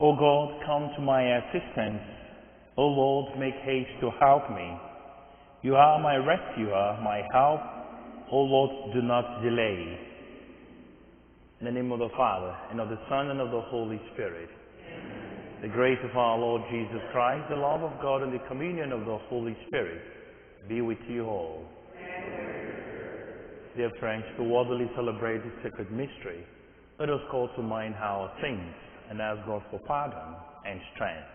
O God, come to my assistance. O Lord, make haste to help me. You are my rescuer, my help. O Lord, do not delay. In the name of the Father, and of the Son, and of the Holy Spirit. Amen. The grace of our Lord Jesus Christ, the love of God, and the communion of the Holy Spirit be with you all. Amen. Dear friends, to worthily celebrate this sacred mystery, let us call to mind our sins and ask God for pardon and strength.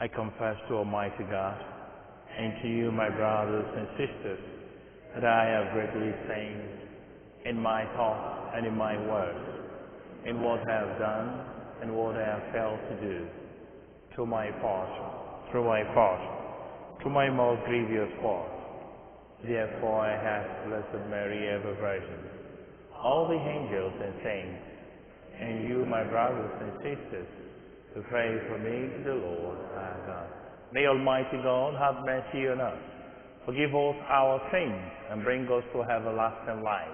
I confess to Almighty God and to you, my brothers and sisters, that I have greatly sinned in my thoughts and in my words, in what I have done and what I have failed to do, to my fault, through my fault, to my most grievous fault. Therefore I ask Blessed Mary, ever Virgin, all the angels and saints, and you, my brothers and sisters, to pray for me to the Lord our God. May Almighty God have mercy on us, forgive us our sins, and bring us to everlasting life.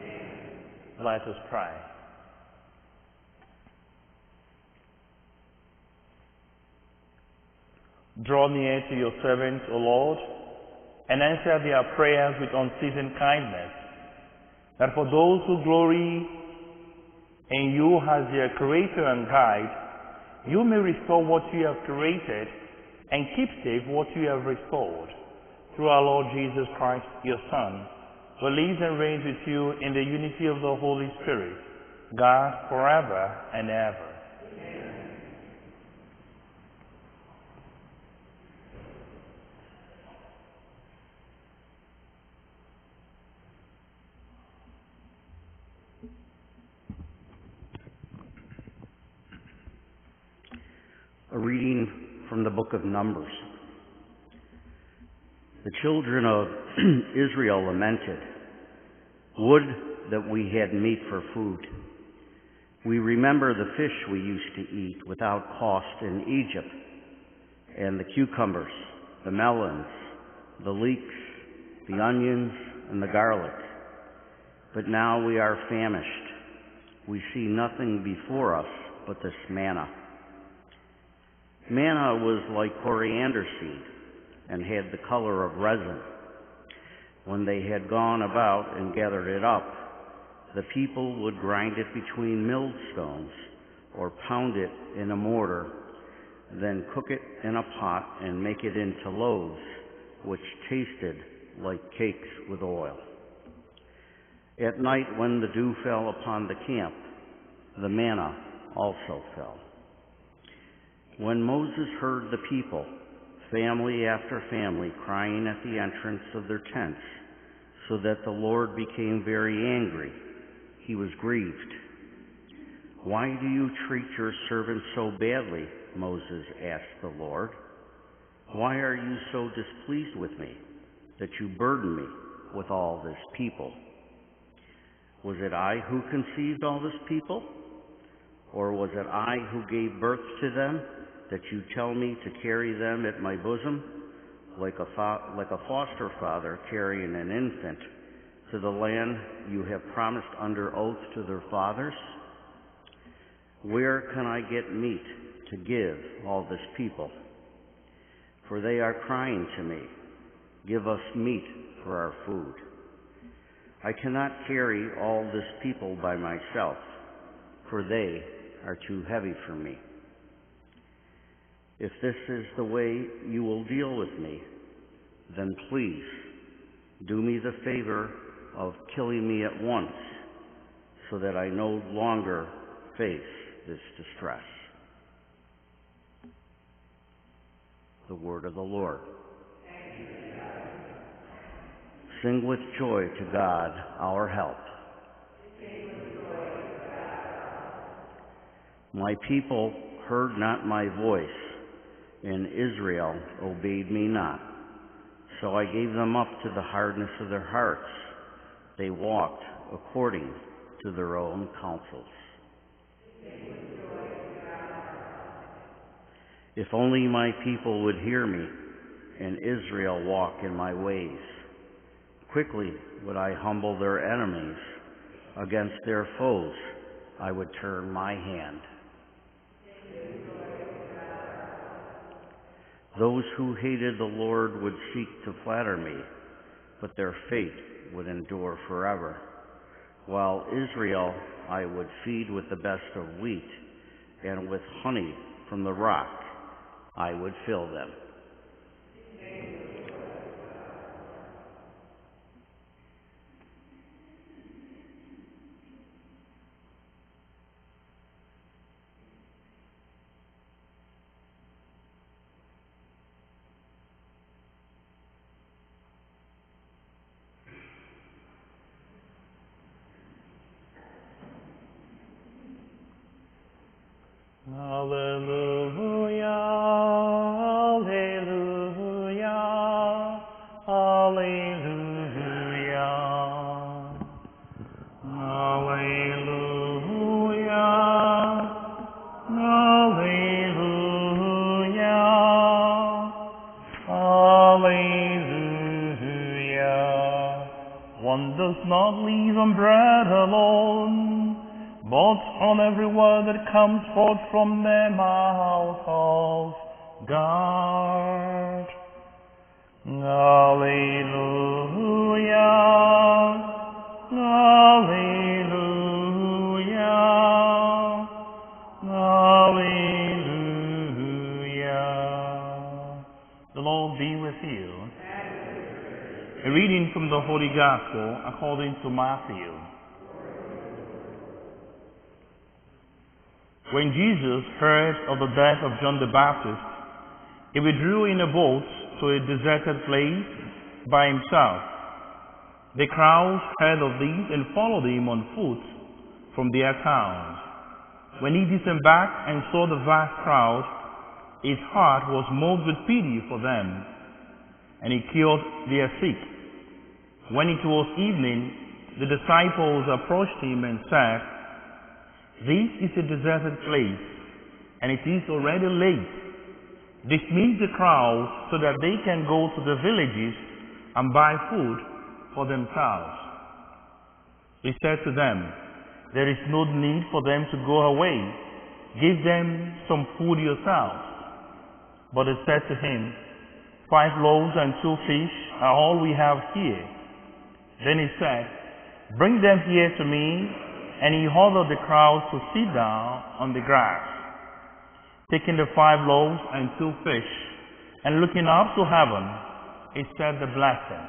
Amen. Let us pray. Draw near to your servants, O Lord, and answer their prayers with unceasing kindness, that for those who glory in you as their creator and guide, you may restore what you have created and keep safe what you have restored. Through our Lord Jesus Christ, your Son, who lives and reigns with you in the unity of the Holy Spirit, God forever and ever. A reading from the book of Numbers. The children of Israel lamented, Would that we had meat for food. We remember the fish we used to eat without cost in Egypt, and the cucumbers, the melons, the leeks, the onions, and the garlic. But now we are famished. We see nothing before us but this manna. Manna was like coriander seed and had the color of resin. When they had gone about and gathered it up, the people would grind it between millstones or pound it in a mortar, then cook it in a pot and make it into loaves, which tasted like cakes with oil. At night, when the dew fell upon the camp, the manna also fell. When Moses heard the people, family after family, crying at the entrance of their tents, so that the Lord became very angry, he was grieved. Why do you treat your servant so badly? Moses asked the Lord. Why are you so displeased with me that you burden me with all this people? Was it I who conceived all this people? Or was it I who gave birth to them? That you tell me to carry them at my bosom, like a, like a foster father carrying an infant, to the land you have promised under oath to their fathers? Where can I get meat to give all this people? For they are crying to me, Give us meat for our food. I cannot carry all this people by myself, for they are too heavy for me. If this is the way you will deal with me, then please do me the favor of killing me at once so that I no longer face this distress. The word of the Lord. Sing with joy to God, our help. My people heard not my voice and Israel obeyed me not. So I gave them up to the hardness of their hearts. They walked according to their own counsels. If only my people would hear me and Israel walk in my ways. Quickly would I humble their enemies. Against their foes I would turn my hand. Those who hated the Lord would seek to flatter me, but their fate would endure forever. While Israel I would feed with the best of wheat, and with honey from the rock I would fill them. Hallelujah, forth from the mouth of God. Hallelujah, hallelujah, hallelujah. The Lord be with you. A reading from the Holy Gospel according to Matthew. When Jesus heard of the death of John the Baptist, he withdrew in a boat to a deserted place by himself. The crowds heard of this and followed him on foot from their towns. When he disembarked and saw the vast crowd, his heart was moved with pity for them, and he cured their sick. When it was evening, the disciples approached him and said, this is a deserted place, and it is already late. Dismiss the crowds so that they can go to the villages and buy food for themselves. He said to them, There is no need for them to go away. Give them some food yourselves. But they said to him, Five loaves and two fish are all we have here. Then he said, Bring them here to me and he ordered the crowd to sit down on the grass. Taking the five loaves and two fish, and looking up to heaven, he said the blessing,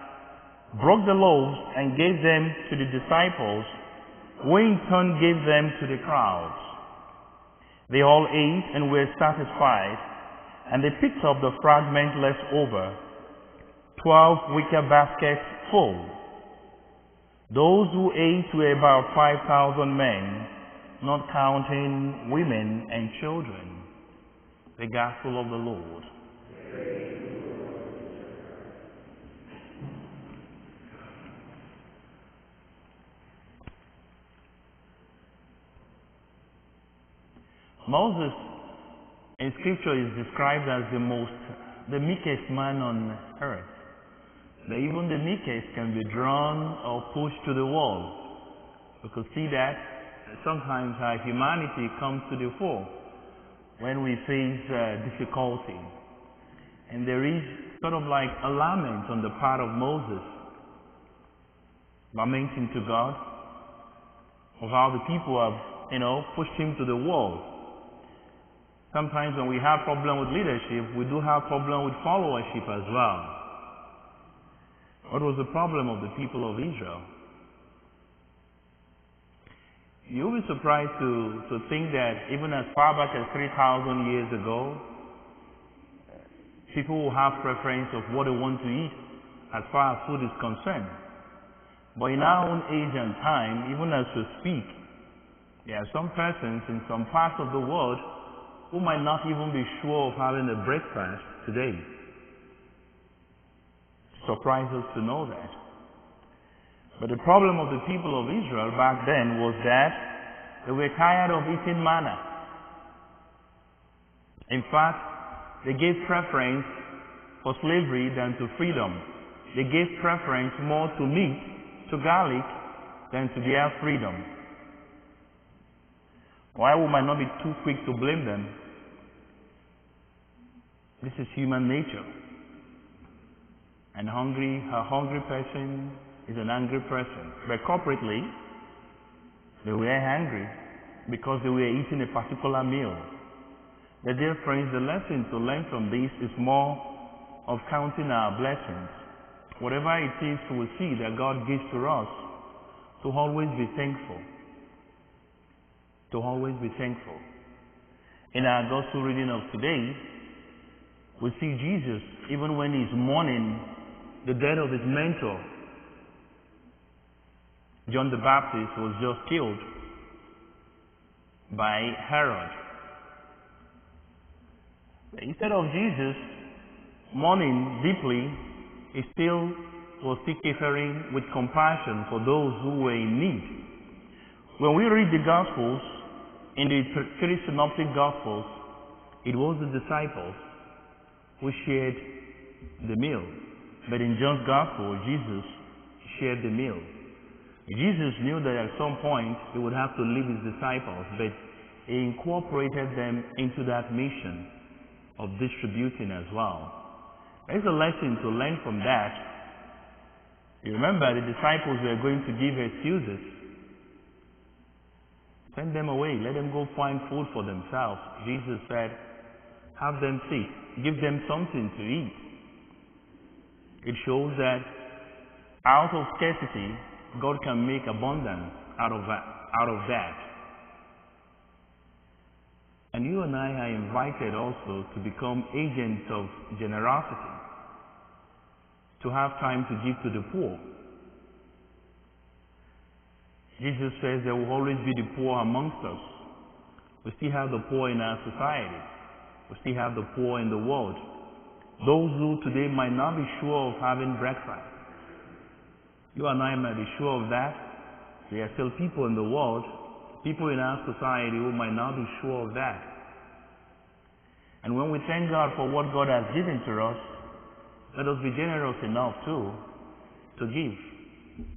broke the loaves and gave them to the disciples, who in turn gave them to the crowds. They all ate and were satisfied, and they picked up the fragments left over, twelve wicker baskets full. Those who ate were about 5,000 men, not counting women and children. The Gospel of the Lord. Moses in scripture is described as the most, the meekest man on earth that even the meekest can be drawn or pushed to the wall. We could see that sometimes our humanity comes to the fore when we face uh, difficulty. And there is sort of like a lament on the part of Moses, lamenting to God of how the people have, you know, pushed him to the wall. Sometimes when we have problem with leadership, we do have problem with followership as well. What was the problem of the people of Israel? You'll be surprised to, to think that even as far back as 3,000 years ago, people will have preference of what they want to eat as far as food is concerned. But in our own age and time, even as we speak, there are some persons in some parts of the world who might not even be sure of having a breakfast today surprise us to know that. But the problem of the people of Israel back then was that they were tired of eating manna. In fact, they gave preference for slavery than to freedom they gave preference more to meat, to garlic, than to their freedom. Why would I not be too quick to blame them? This is human nature. And hungry, a hungry person is an angry person. But corporately, they were angry because they were eating a particular meal. But dear friends, the lesson to learn from this is more of counting our blessings. Whatever it is we see that God gives to us, to always be thankful. To always be thankful. In our gospel reading of today, we see Jesus, even when he's mourning the death of his mentor, John the Baptist was just killed by Herod. Instead of Jesus mourning deeply, he still was still caring with compassion for those who were in need. When we read the Gospels, in the three synoptic Gospels, it was the disciples who shared the meal. But in John's Gospel, Jesus shared the meal. Jesus knew that at some point he would have to leave his disciples, but he incorporated them into that mission of distributing as well. There's a lesson to learn from that. You remember the disciples were going to give excuses. Send them away. Let them go find food for themselves. Jesus said, have them sit. Give them something to eat. It shows that out of scarcity, God can make abundance out of that. Out of that. And you and I are invited also to become agents of generosity, to have time to give to the poor. Jesus says there will always be the poor amongst us. We still have the poor in our society. We still have the poor in the world. Those who today might not be sure of having breakfast. You and I might be sure of that. There are still people in the world, people in our society who might not be sure of that. And when we thank God for what God has given to us, let us be generous enough too to give.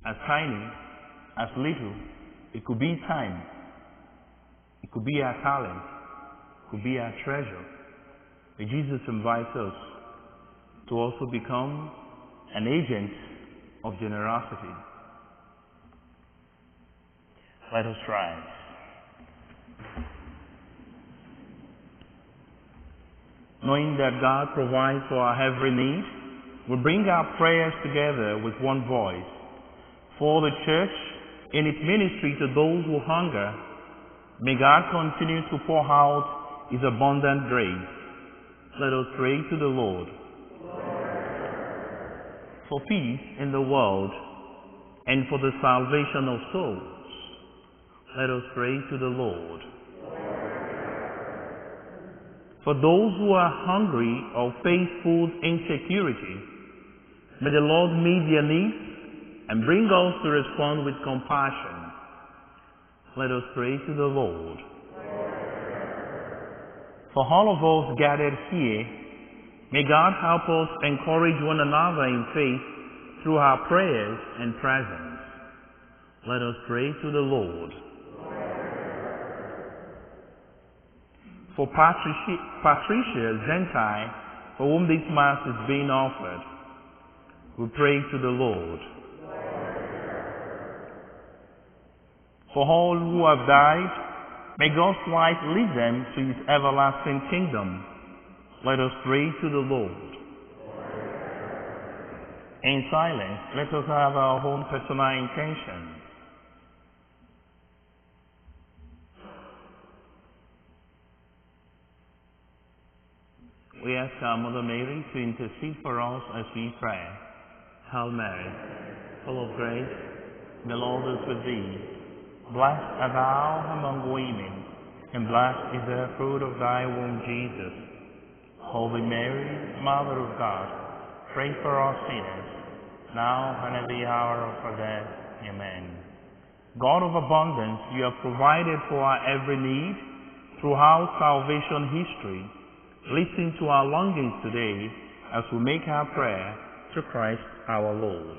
As tiny, as little. It could be time. It could be our talent. It could be our treasure. But Jesus invites us to also become an agent of generosity. Let us rise. Knowing that God provides for our every need, we bring our prayers together with one voice. For the church in its ministry to those who hunger, may God continue to pour out his abundant grace. Let us pray to the Lord. For peace in the world and for the salvation of souls, let us pray to the Lord. For those who are hungry or face food insecurity, may the Lord meet their needs and bring us to respond with compassion. Let us pray to the Lord. For all of us gathered here, may God help us encourage one another in faith through our prayers and presence. Let us pray to the Lord. For Patricia, Patricia Zentai, for whom this Mass is being offered, we pray to the Lord. For all who have died, may God's light lead them to his everlasting kingdom. Let us pray to the Lord. In silence, let us have our own personal intentions. We ask our Mother Mary to intercede for us as we pray. Hail Mary, full of grace, the Lord is with thee. Blessed art thou among women, and blessed is the fruit of thy womb, Jesus. Holy Mary, Mother of God, pray for us sinners, now and at the hour of our death. Amen. God of abundance, you have provided for our every need throughout salvation history. Listen to our longings today as we make our prayer through Christ our Lord.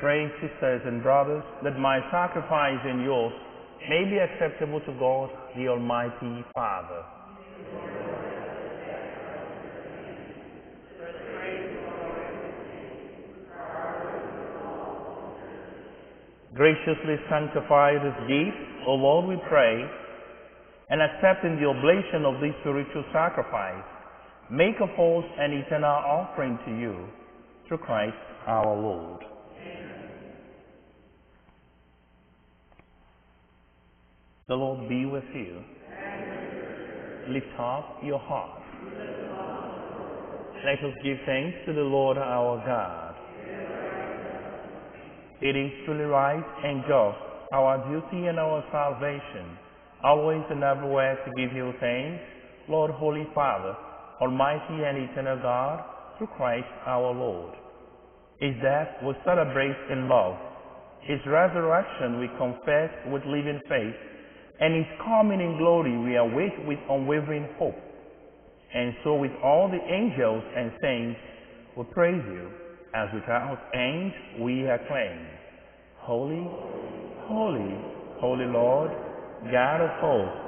Pray, sisters and brothers, that my sacrifice and yours may be acceptable to God, the Almighty Father. Graciously sanctify this gift, O Lord, we pray, and accepting the oblation of this spiritual sacrifice, make of us an eternal offering to you through Christ our Lord. The Lord be with you. Lift up your heart. Let us give thanks to the Lord our God. It is truly right and just, our duty and our salvation, always and everywhere to give you thanks, Lord, Holy Father, Almighty and eternal God, through Christ our Lord. His death we celebrate in love. His resurrection we confess with living faith and his coming in glory we await with unwavering hope. And so with all the angels and saints we praise you, as without end we acclaim. Holy, holy, holy Lord, God of hosts.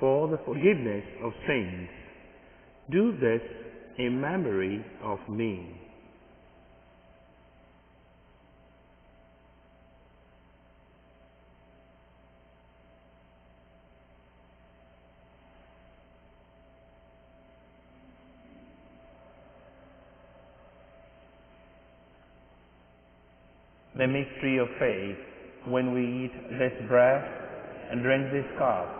for the forgiveness of sins. Do this in memory of me. the mystery of faith when we eat this bread and drink this cup.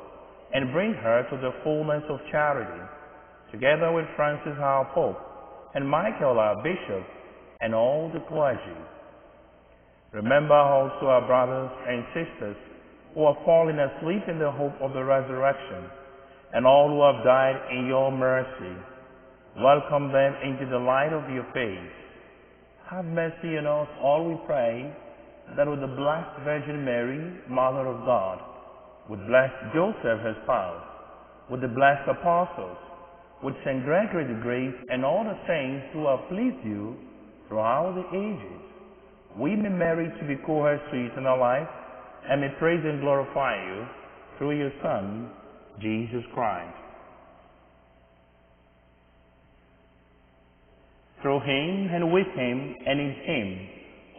and bring her to the fullness of charity, together with Francis our Pope and Michael our Bishop and all the clergy. Remember also our brothers and sisters who are falling asleep in the hope of the resurrection, and all who have died in your mercy. Welcome them into the light of your face. Have mercy on us all, we pray, that with the blessed Virgin Mary, Mother of God, with blessed Joseph, her spouse, with the blessed apostles, with St. Gregory the Great, and all the saints who have pleased you throughout the ages, we may merit to be co-heirs to eternal life, and may praise and glorify you through your Son, Jesus Christ. through him and with him and in him,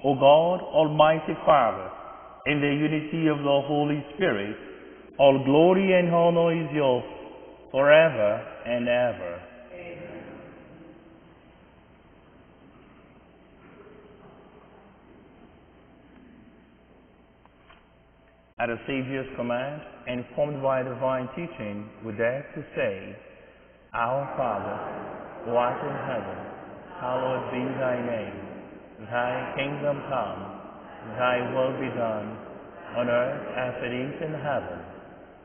O God, Almighty Father, in the unity of the Holy Spirit, all glory and honor is yours forever and ever. Amen. At the Savior's command, informed by divine teaching, we dare to say, Our Father, who art in heaven, hallowed be thy name. Thy kingdom come, thy will be done, on earth as it is in heaven.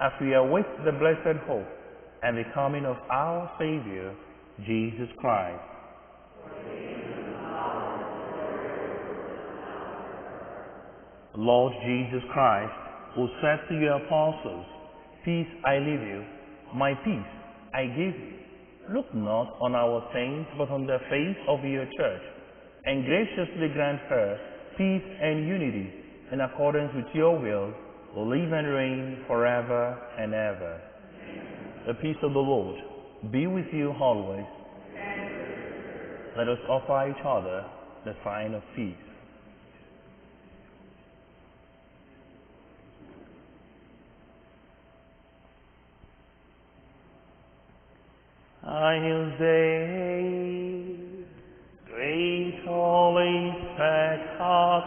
as we await the blessed hope and the coming of our Savior, Jesus Christ. Lord Jesus Christ, who said to your apostles, Peace I leave you, my peace I give you. Look not on our saints, but on the faith of your church, and graciously grant her peace and unity in accordance with your will, who live and reign forever and ever. The peace of the Lord be with you always. Let us offer each other the sign of peace. I'll say, great holy spectacle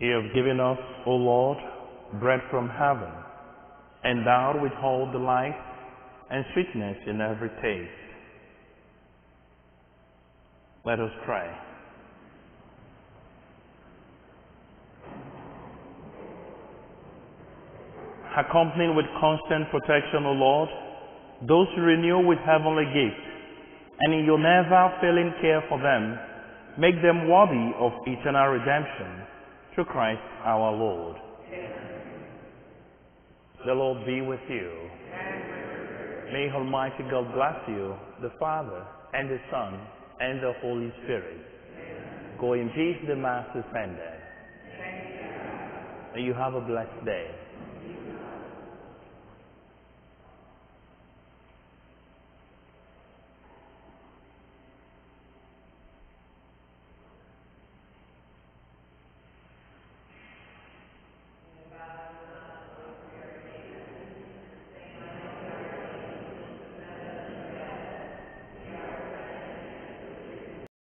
You have given us, O Lord, bread from heaven, endowed with all delight and sweetness in every taste. Let us pray. Accompanied with constant protection, O Lord, those you renew with heavenly gifts, and in your never failing care for them, make them worthy of eternal redemption through Christ our Lord. The Lord be with you. May Almighty God bless you, the Father, and the Son, and the Holy Spirit. Go in peace, the Mass is ended. May you have a blessed day.